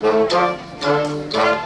Música